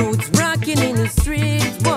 youths rocking in the streets.